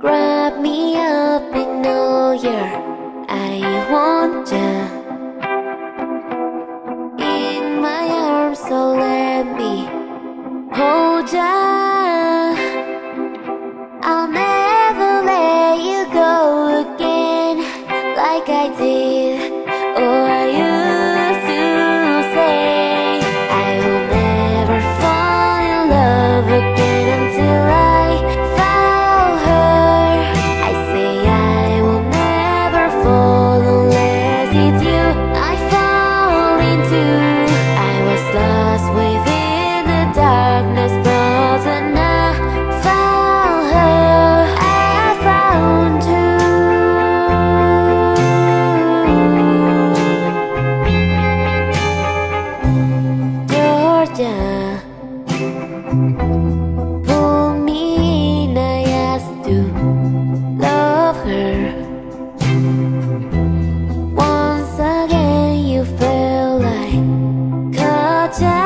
Grab me up in know you're I want ya. In my arms so let me hold ya. I'll never let you go again Like I did. Or love again 家